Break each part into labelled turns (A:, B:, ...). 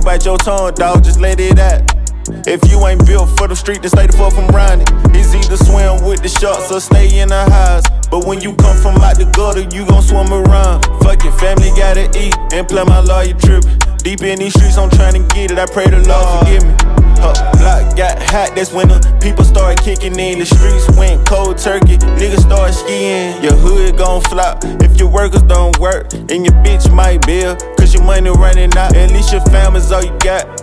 A: bite your tongue, dog, just let it out. If you ain't built for the street, then stay the fuck from around it. It's either swim with the sharks or stay in the house. But when you come from out the gutter, you gon' swim around. Fuck your family gotta eat and play my lawyer trippin'. Deep in these streets, I'm tryna get it. I pray the Lord forgive me. Huh, block got hot, that's when the people started kicking in. The streets went cold turkey, niggas start skiing. Your hood gon' flop if your workers don't work. And your bitch might bill, cause your money running out. At least your family's all you got.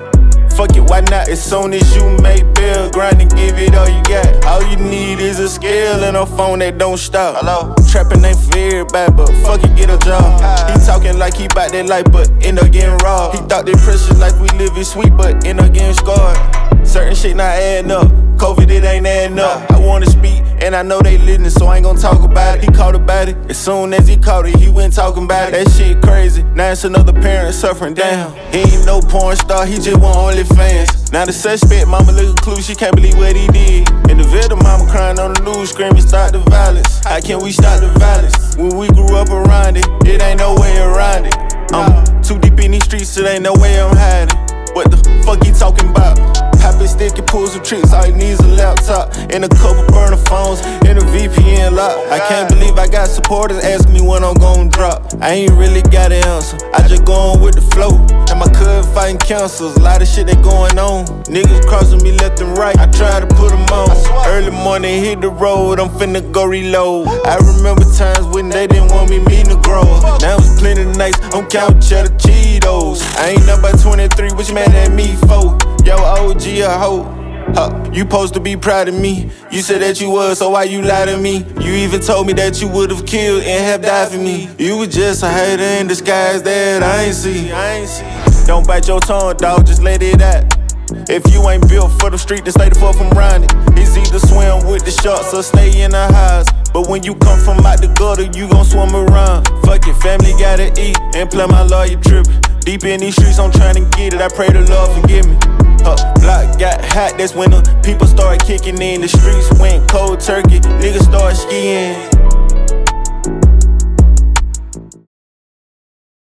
A: Fuck it, why not? As soon as you make bill, grind and give it all you got. All you need is a scale and a phone that don't stop.
B: Hello?
A: Trapping ain't for everybody, but fuck it, get a job. He talking like he bout that life, but end up getting robbed. He thought that precious life we live is sweet, but end up getting scarred. Shit not adding up. COVID, it ain't adding up. I wanna speak, and I know they listening, so I ain't gonna talk about it. He caught about it. As soon as he caught it, he went talking about it. That shit crazy. Now it's another parent suffering down. He ain't no porn star, he just want OnlyFans. Now the suspect, mama look clue, she can't believe what he did. In the victim, mama crying on the news, screaming, stop the violence. How can we stop the violence? When we grew up around it, it ain't no way around it. I'm too deep in these streets, it ain't no way I'm hiding. What the fuck he talking about? Tricks, all he a laptop and a couple burner phones and a VPN lock. I can't believe I got supporters asking me when I'm gon' drop. I ain't really got an answer, I just going with the flow. And my cousin fighting cancers, a lot of shit that going on. Niggas crossing me left and right, I try to put them on. Early morning, hit the road, I'm finna go reload. I remember times when they didn't want me meeting the grow. Now it's plenty of nights, I'm counting cheddar Cheetos. I ain't number 23, which mad at me for? Yo, OG a hoe. Huh, you supposed to be proud of me. You said that you was, so why you lie to me? You even told me that you would've killed and have died for me. You was just a hater in disguise that I ain't see. I ain't see. Don't bite your tongue, dog, just let it out. If you ain't built for the street, then stay the fuck from around it. It's either swim with the sharks or stay in the house. But when you come from out the gutter, you gon' swim around. Fuck it, family gotta eat and play my lawyer trippin'. Deep in these streets, I'm tryna get it. I pray the Lord forgive me. Huh, block got hot, that's when the people started kicking in. The streets went cold turkey, niggas started skiing.